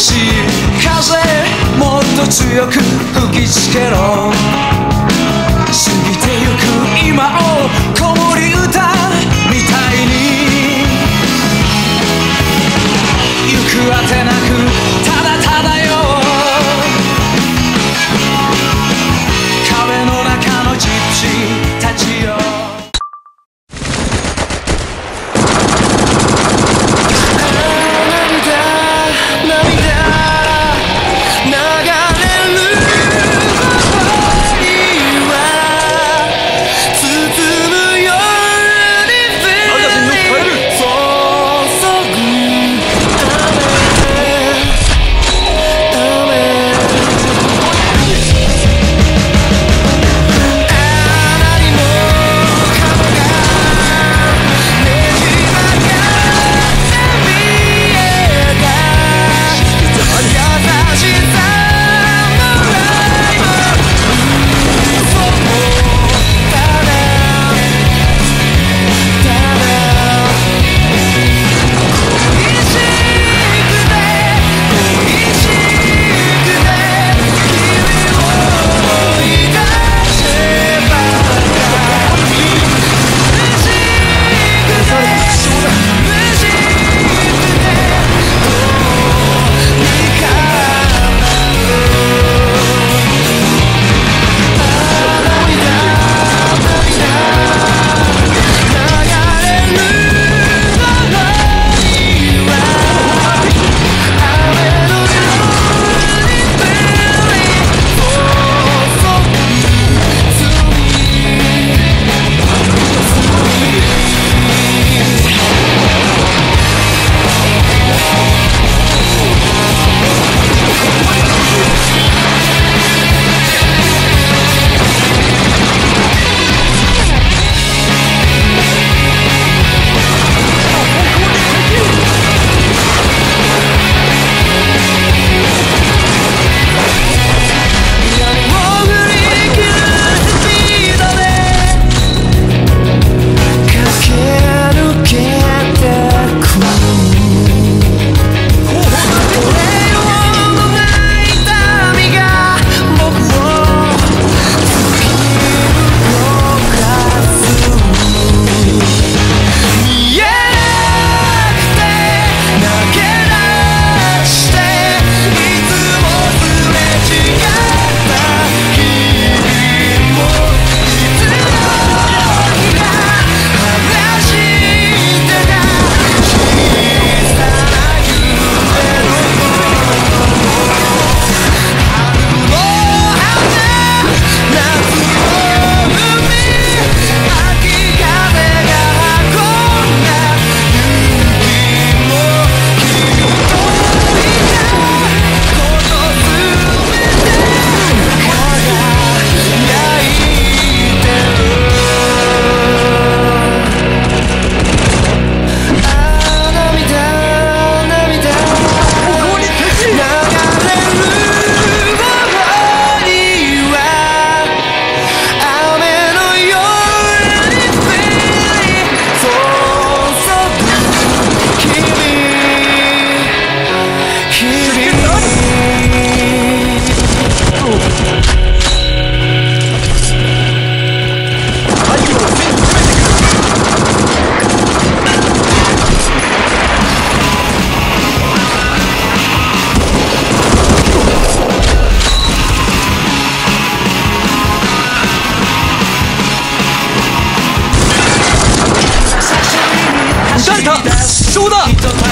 しい風もっと強く吹きつけろ。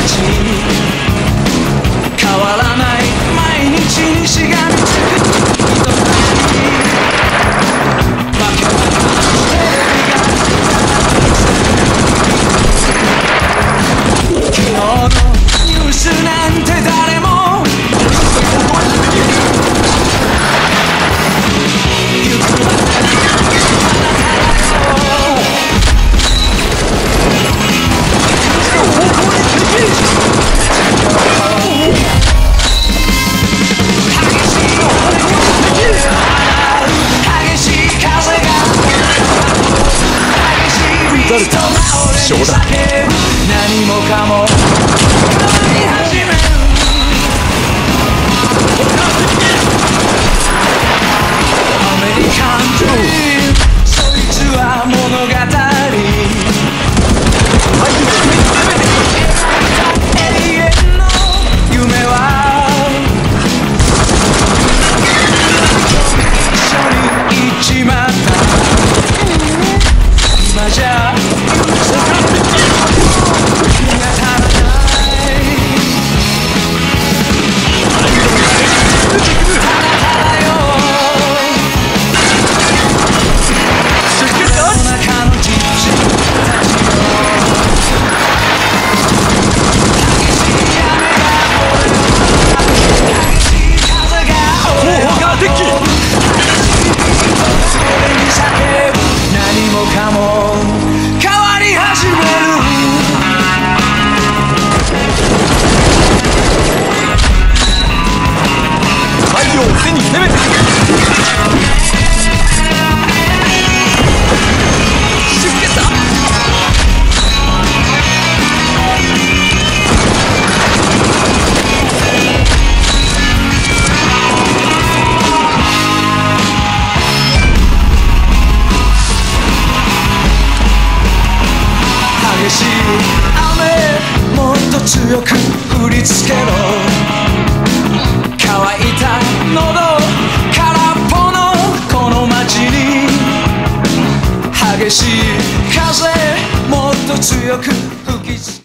change し風もっと強く吹きつ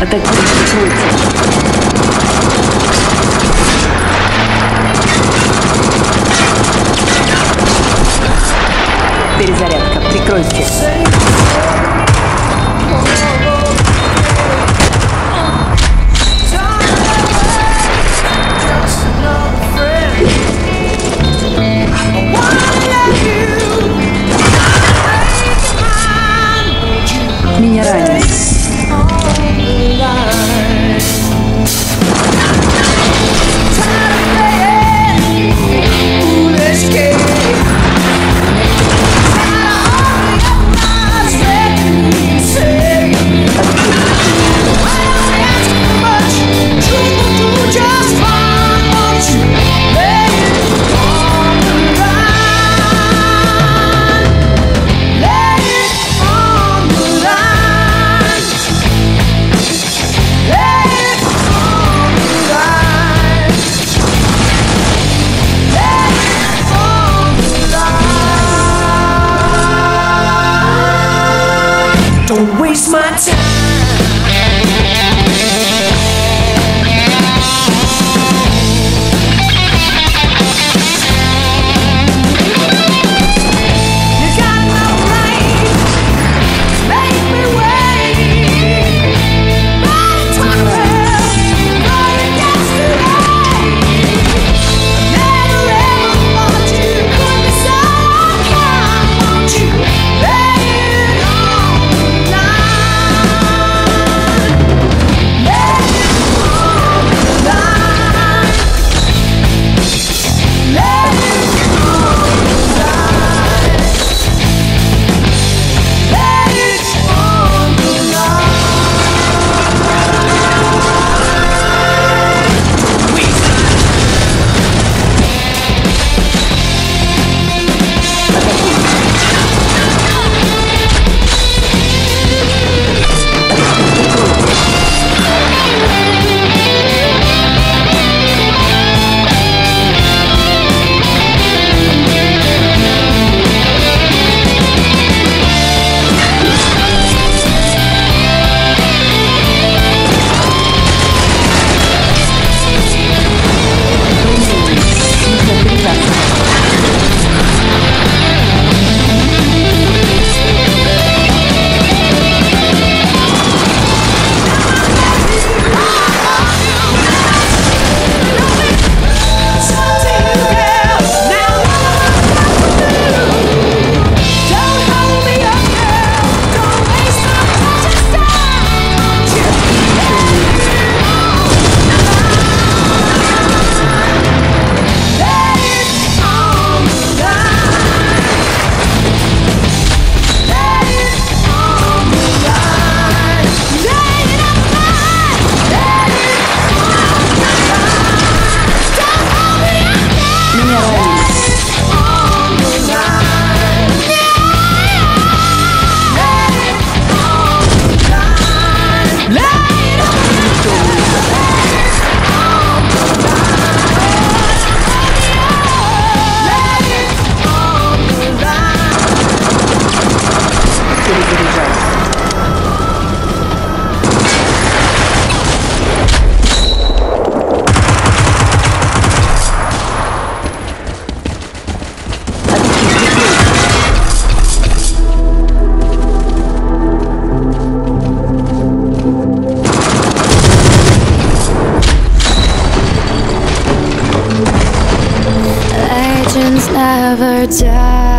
私 never died.